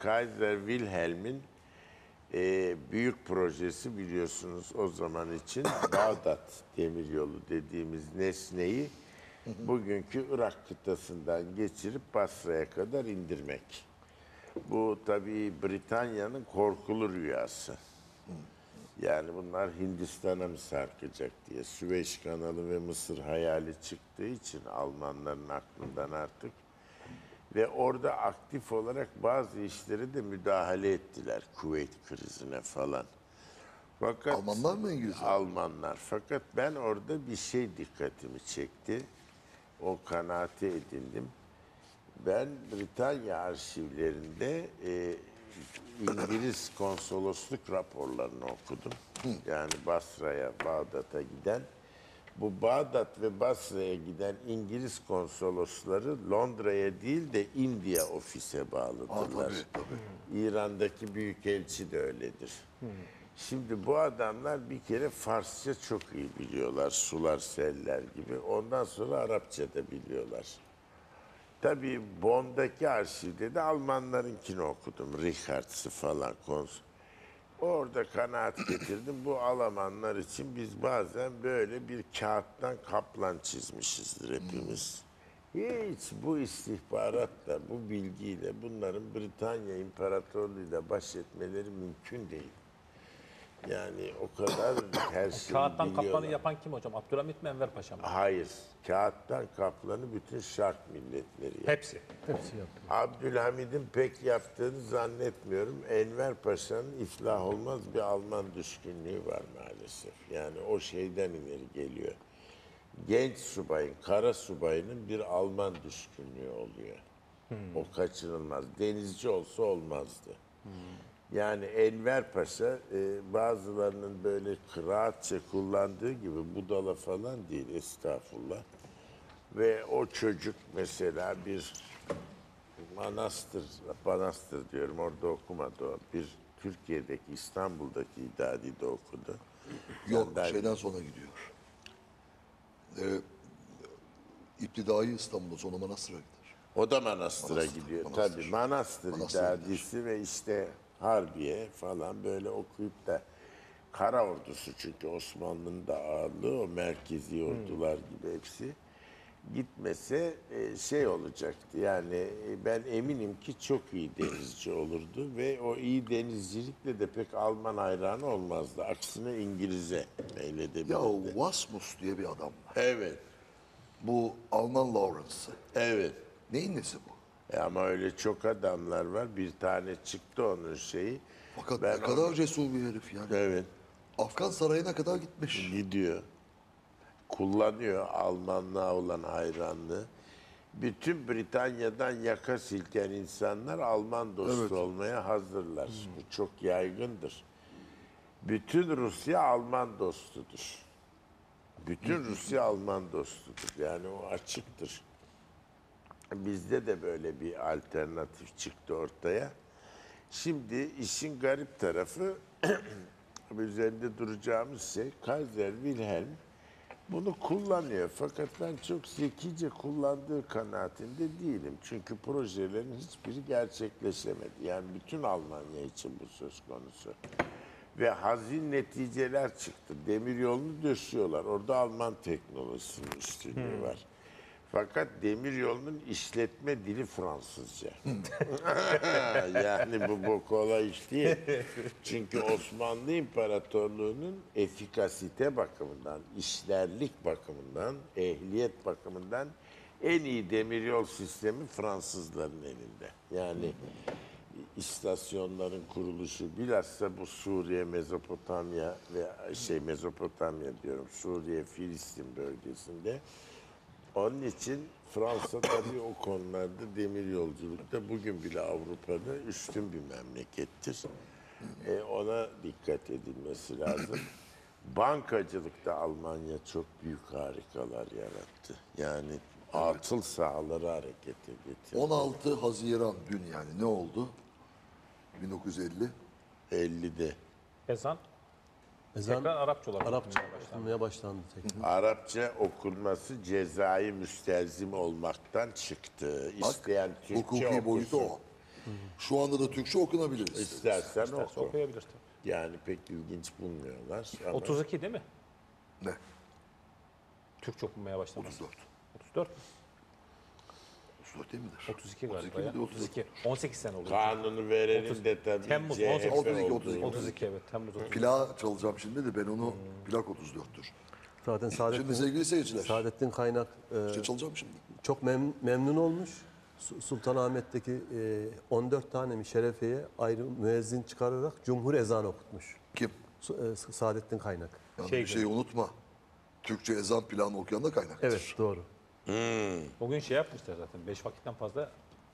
Kaiser Wilhelm'in e, büyük projesi biliyorsunuz o zaman için Bağdat Demiryolu dediğimiz nesneyi bugünkü Irak kıtasından geçirip Basra'ya kadar indirmek. Bu tabii Britanya'nın korkulu rüyası. Yani bunlar Hindistan'a mı sarkacak diye Süveyş kanalı ve Mısır hayali çıktığı için Almanların aklından artık ve orada aktif olarak bazı işleri de müdahale ettiler Kuveyt krizine falan. Fakat Almanlar mı İngilizler? Almanlar. Fakat ben orada bir şey dikkatimi çekti. O kanaati edindim. Ben Britanya arşivlerinde e, İngiliz konsolosluk raporlarını okudum. Yani Basra'ya, Bağdat'a giden. Bu Bağdat ve Basra'ya giden İngiliz konsolosları Londra'ya değil de India ofise bağlıdırlar. Aa, tabii, tabii. İran'daki büyükelçi de öyledir. Şimdi bu adamlar bir kere Farsça çok iyi biliyorlar. Sular, seller gibi. Ondan sonra Arapça da biliyorlar. Tabii Bonn'daki arşivde de Almanlarınkini okudum. Richards'ı falan kons. Orada kanaat getirdim. Bu Almanlar için biz bazen böyle bir kağıttan kaplan çizmişizdir hepimiz. Hiç bu istihbaratla, bu bilgiyle bunların Britanya İmparatorluğu'yla baş etmeleri mümkün değil. Yani o kadar her şeyi Kağıttan kaplanı biliyorlar. yapan kim hocam? Abdülhamit mi Enver Paşa mı? Hayır. Kağıttan kaplanı bütün şark milletleri yaptı. Hepsi. Hepsi yaptı. Abdülhamid'in pek yaptığını zannetmiyorum. Enver Paşa'nın iflah olmaz bir Alman düşkünlüğü var maalesef. Yani o şeyden ileri geliyor. Genç subayın, kara subayının bir Alman düşkünlüğü oluyor. O kaçınılmaz. Denizci olsa olmazdı. Yani Enver Paşa e, bazılarının böyle kıraatçe kullandığı gibi budala falan değil estağfurullah. Ve o çocuk mesela bir manastır, manastır diyorum orada okumadı o. Bir Türkiye'deki İstanbul'daki İdadi'de okudu. Yok Ben- şeyden sonra gidiyor. Ee, İptidai İstanbul'a sonra Manastır'a gider. O da manastıra Manastır, gidiyor. manastır. Tabii manastır Manastır idadisi ve işte Harbiye falan böyle okuyup da Kara ordusu çünkü Osmanlı'nın da ağırlığı o merkezi ordular gibi hepsi gitmese e, şey olacaktı. Yani e, ben eminim ki çok iyi denizci olurdu ve o iyi denizcilikle de pek Alman hayranı olmazdı. Aksine İngiliz'e meyledebilirdi. Ya o Wasmus diye bir adam var. Evet, Bu Alman Lawrence'ı. evet. Neyin nesi bu? E ama öyle çok adamlar var. Bir tane çıktı onun şeyi. Fakat Ben ne kadar cesur bir herif yani. Evet. Afgan sarayına kadar gitmiş. Gidiyor. Kullanıyor Almanlığa olan hayranlığı. Bütün Britanya'dan yaka silken insanlar Alman dostu Evet. olmaya hazırlar. Bu çok yaygındır. Bütün Rusya Alman dostudur. Bütün Rusya Alman dostudur. Yani o açıktır. Bizde de böyle bir alternatif çıktı ortaya. Şimdi işin garip tarafı üzerinde duracağımız şey Kaiser Wilhelm bunu kullanıyor. Fakat ben çok zekice kullandığı kanaatinde değilim. Çünkü projelerin hiçbiri gerçekleşemedi. Yani bütün Almanya için bu söz konusu. Ve hazin neticeler çıktı. Demiryolunu döşüyorlar. Orada Alman teknolojisinin üstünlüğü var. Fakat demiryolunun işletme dili Fransızca. yani bu, bu kolay iş değil. Çünkü Osmanlı İmparatorluğu'nun efikasite bakımından, işlerlik bakımından, ehliyet bakımından en iyi demiryol sistemi Fransızların elinde. Yani istasyonların kuruluşu bilhassa bu Suriye, Mezopotamya ve şey Mezopotamya diyorum Suriye, Filistin bölgesinde onun için Fransa tabii o konularda demir yolculukta bugün bile Avrupa'da üstün bir memlekettir. E, ona dikkat edilmesi lazım. Bankacılıkta Almanya çok büyük harikalar yarattı. Yani atıl sahaları harekete getirdi. 16 Haziran dün yani ne oldu? 1950. 50'de. Ezan Ezan tekrar Arapça olarak Arapça okunmaya başlandı. okunmaya başlandı tekrar. Arapça okunması cezai müstelzim olmaktan çıktı. Bak, İsteyen Türkçe hukuki boyutu okusun. o. Şu anda da Türkçe okunabilir. İstersen İsterse oku. okuyabilir tabii. Yani pek ilginç bulmuyorlar. Ama 32 değil mi? Ne? Türkçe okunmaya başlaması. 34. 34 mü? 34 değil midir? 32 galiba 32 ya. miydi, 34? 32. 18 sene oluyor. Kanunu verenin de tabii Temmuz, CHP 18, 32, olduğu 32 evet. Temmuz 32. Plağı çalacağım şimdi de ben onu plak 34'tür. Zaten Şimdi Saadettin, sevgili seyirciler, Saadettin Kaynak e, şey çalacağım şimdi. çok mem- memnun olmuş. Su- Sultanahmet'teki e, 14 tane mi şerefeye ayrı müezzin çıkararak cumhur ezanı okutmuş. Kim? Su- e, Saadettin Kaynak. Yani Şey bir şeyi unutma. Türkçe ezan planı okuyan da kaynaktır. Evet doğru. Bugün şey yapmışlar zaten. 5 vakitten fazla.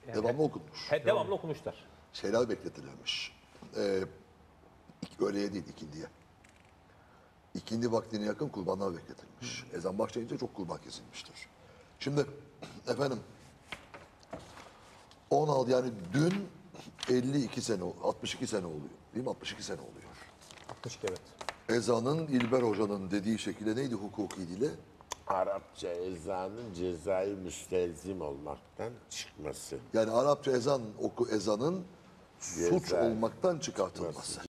yani Devamlı okunmuş. he- devamlı okumuşlar. Şeyler bekletilirmiş. Ee, öğleye değil ikindiye. İkindi vaktine yakın kurbanlar bekletilmiş. Ezan başlayınca çok kurban kesilmiştir. Şimdi efendim 16 yani dün 52 sene 62 sene oluyor. Değil mi? 62 sene oluyor. 62 evet. Ezanın İlber Hoca'nın dediği şekilde neydi hukuki dili? Arapça ezanın cezai müstelzim olmaktan çıkması. Yani Arapça ezan oku ezanın suç olmaktan çıkartılması.